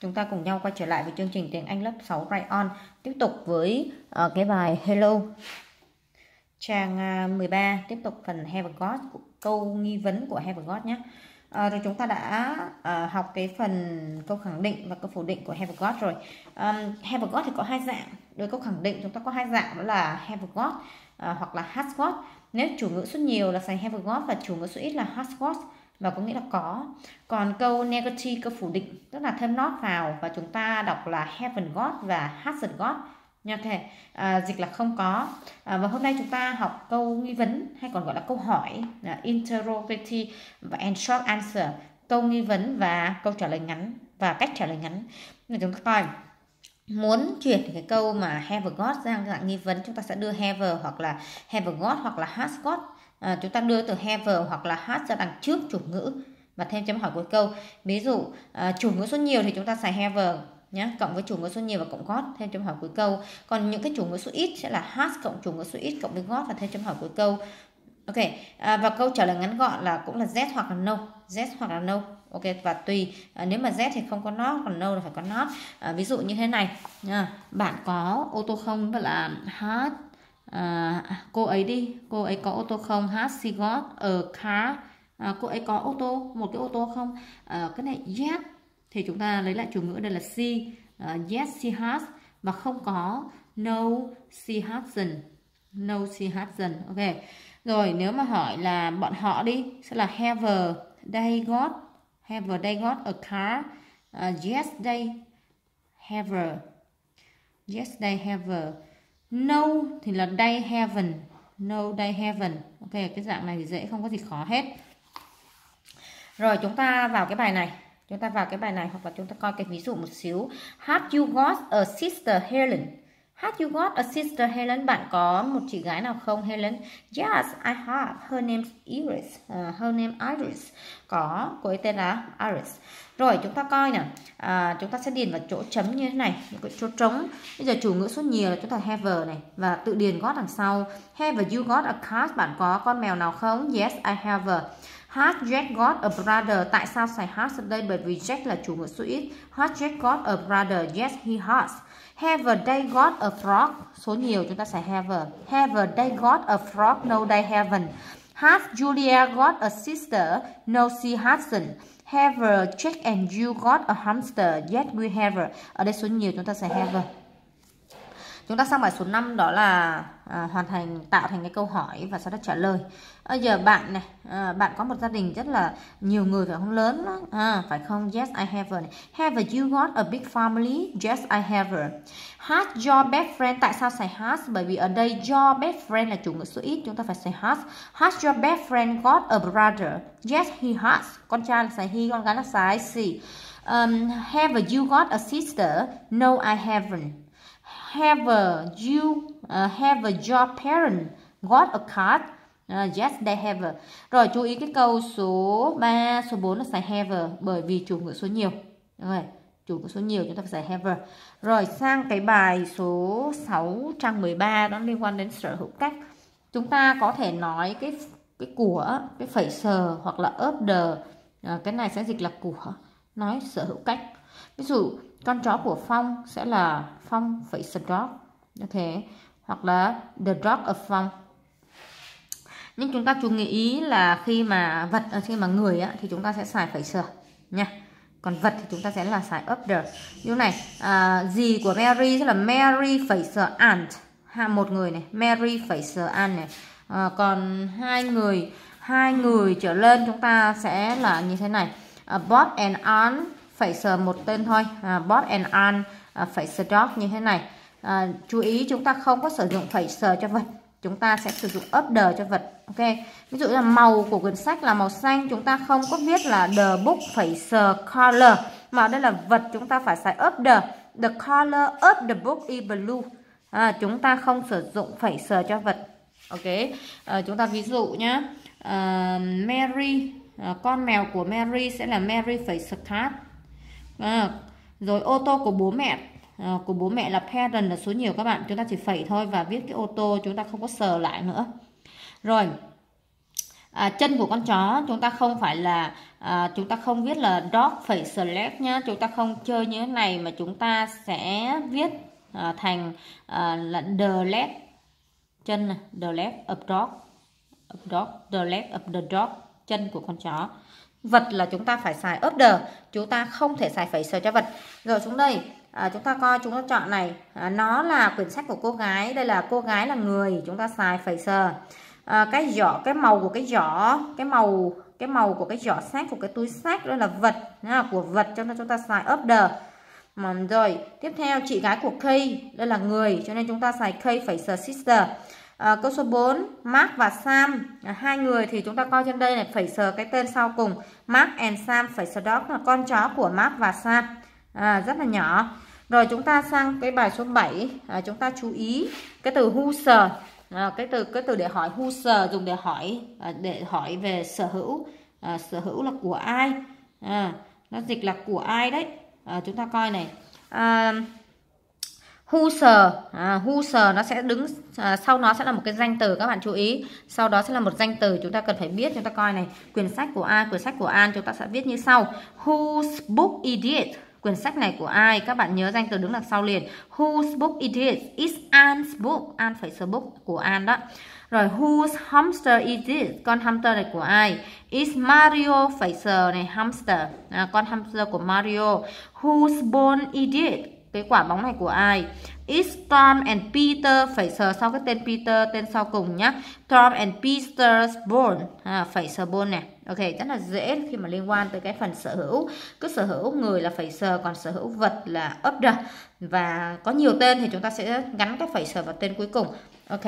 Chúng ta cùng nhau quay trở lại với chương trình tiếng Anh lớp 6 Right On. Tiếp tục với uh, cái bài Hello. Trang à, uh, 13 tiếp tục phần Have a God, câu nghi vấn của Have a God nhé. À, rồi chúng ta đã uh, học cái phần câu khẳng định và câu phủ định của have a God rồi. Um, have a God thì có hai dạng. Đối câu khẳng định chúng ta có hai dạng đó là have a God uh, hoặc là has God. Nếu chủ ngữ số nhiều là xài have a God và chủ ngữ số ít là has God và có nghĩa là có. Còn câu negative câu phủ định tức là thêm not vào và chúng ta đọc là haven't got và hasn't got. Nha ok. À, dịch là không có. À, và hôm nay chúng ta học câu nghi vấn hay còn gọi là câu hỏi là interrogative và and short answer. Câu nghi vấn và câu trả lời ngắn và cách trả lời ngắn. Nên chúng ta coi. Muốn chuyển cái câu mà have got sang dạng nghi vấn chúng ta sẽ đưa have hoặc là have got hoặc là has got à, chúng ta đưa từ have hoặc là has ra đằng trước chủ ngữ. Và thêm chấm hỏi cuối câu. Ví dụ à, chủ ngữ số nhiều thì chúng ta xài have nhé cộng với chủ ngữ số nhiều và cộng got. Thêm chấm hỏi cuối câu. Còn những cái chủ ngữ số ít sẽ là has cộng chủ ngữ số ít cộng với got và thêm chấm hỏi cuối câu. Ok à, và câu trả lời ngắn gọn là cũng là z hoặc là no. Z hoặc là no. Ok và tùy. À, nếu mà z thì không có not còn no là phải có not. À, ví dụ như thế này à, bạn có ô tô không? Tức là has à, cô ấy đi cô ấy có ô tô không? Has she got a car. À, cô ấy có ô tô một cái ô tô không? À, cái này yes. Thì chúng ta lấy lại chủ ngữ đây là she. Uh, yes she has. Mà không có no she hasn't. No she hasn't. Ok. Rồi nếu mà hỏi là bọn họ đi sẽ là have they got. Have they got a car. Uh, yes they have yes they have no thì là they haven't no they haven't ok, cái dạng này thì dễ, không có gì khó hết. Rồi, chúng ta vào cái bài này. Chúng ta vào cái bài này hoặc là chúng ta coi cái ví dụ một xíu. Have you got a sister, Helen? Have you got a sister Helen? Bạn có một chị gái nào không Helen? Yes, I have. Her name Iris. Uh, her name Iris. Có, cô ấy tên là Iris. Rồi chúng ta coi nè, à, chúng ta sẽ điền vào chỗ chấm như thế này, những cái chỗ trống. Bây giờ chủ ngữ số nhiều là chúng ta have này và tự điền got đằng sau. Have you got a cat? Bạn có con mèo nào không? Yes, I have. a. Has Jack got a brother? Tại sao xài has ở đây? Bởi vì Jack là chủ ngữ số ít. Has Jack got a brother? Yes, he has. Have they got a frog? Số nhiều chúng ta sẽ have. Have they got a frog? No, they haven't. Has Julia got a sister? No, she hasn't. Have Jack and you got a hamster? Yes, we have. Ở đây số nhiều chúng ta sẽ have. Chúng ta sang bài số 5 đó là à, hoàn thành tạo thành cái câu hỏi và sau đó trả lời. Bây giờ bạn này, à, bạn có một gia đình rất là nhiều người phải không lớn. À, phải không? Yes, I have. Này. Have you got a big family? Yes, I have. Has your best friend tại sao xài has? Bởi vì ở đây your best friend là chủ ngữ số ít, chúng ta phải xài has. Has your best friend got a brother? Yes, he has. Con trai là xài he, con gái là xài she. Um, have you got a sister? No, I haven't have you uh, have your parent got a card Uh, yes, they have. Rồi chú ý cái câu số 3, số 4 là xài have bởi vì chủ ngữ số nhiều. Rồi, chủ ngữ số nhiều chúng ta phải xài have. Rồi sang cái bài số 6 trang 13 đó liên quan đến sở hữu cách. Chúng ta có thể nói cái cái của, cái phẩy sờ hoặc là up đờ À, uh, cái này sẽ dịch là của, nói sở hữu cách. Ví dụ con chó của Phong sẽ là Phong face the dog ok hoặc là the dog of Phong. Nhưng chúng ta chú ý là khi mà vật à, khi mà người á, thì chúng ta sẽ xài phải sờ nha. Còn vật thì chúng ta sẽ là xài up the như này à, gì của Mary sẽ là Mary phẩy sửa aunt. Ha một người này. Mary phẩy sửa aunt này. À, còn hai người hai người trở lên chúng ta sẽ là như thế này. Uh, Bob and Ann phải sờ một tên thôi. À, bot and an à, phải sờ dog như thế này. À, chú ý chúng ta không có sử dụng phải sờ cho vật. Chúng ta sẽ sử dụng upder cho vật ok? Ví dụ là màu của quyển sách là màu xanh chúng ta không có viết là the book phải sờ color. Mà đây là vật chúng ta phải xài up the. Color of the book is blue. À, chúng ta không sử dụng phải sờ cho vật ok? À, chúng ta ví dụ nhé à, Mary à, con mèo của Mary sẽ là Mary phải sờ cat à, rồi ô tô của bố mẹ à, của bố mẹ là parent là số nhiều các bạn. Chúng ta chỉ phẩy thôi và viết cái ô tô chúng ta không có sờ lại nữa. Rồi à, chân của con chó chúng ta không phải là à, chúng ta không viết là dog phẩy select nhá. Chúng ta không chơi như thế này mà chúng ta sẽ viết à, thành à, là the leg chân này, the leg of dog of dog the leg of the dog chân của con chó vật là chúng ta phải xài order, chúng ta không thể xài face cho vật. Rồi xuống đây à, chúng ta coi chúng ta chọn này. À, nó là quyển sách của cô gái đây là cô gái là người chúng ta xài face à, cái giỏ cái màu của cái giỏ cái màu cái màu của cái giỏ sách của cái túi sách đó là vật là của vật cho nên chúng ta xài order. mà rồi tiếp theo chị gái của Kay đây là người cho nên chúng ta xài Kay sờ sister à, câu số 4 Mark và Sam. À, hai người thì chúng ta coi trên đây này phải sờ cái tên sau cùng. Mark and Sam phải sờ đó là con chó của Mark và Sam. À, rất là nhỏ. Rồi chúng ta sang cái bài số 7 à, chúng ta chú ý cái từ whose à, cái từ cái từ để hỏi who sờ dùng để hỏi à, để hỏi về sở hữu. À, sở hữu là của ai? À, nó dịch là của ai đấy? À, chúng ta coi này. À, whose à, whose nó sẽ đứng à, sau nó sẽ là một cái danh từ các bạn chú ý. Sau đó sẽ là một danh từ chúng ta cần phải biết chúng ta coi này. Quyển sách của ai quyển sách của an chúng ta sẽ viết như sau. Whose book is it quyển sách này của ai? Các bạn nhớ danh từ đứng đằng sau liền. Whose book it is it's An's book. An phải sờ book của An đó. Rồi whose hamster is it? Con hamster này của ai? Is Mario phải sờ này hamster. À, con hamster của Mario. Whose bone is it cái quả bóng này của ai? Is Tom and Peter phải sờ sau cái tên Peter tên sau cùng nhá. Tom and Peter's bone. À, phải sờ bone này. Ok rất là dễ khi mà liên quan tới cái phần sở hữu. Cứ sở hữu người là phải sờ còn sở hữu vật là up và có nhiều tên thì chúng ta sẽ gắn cái phải sờ vào tên cuối cùng. Ok.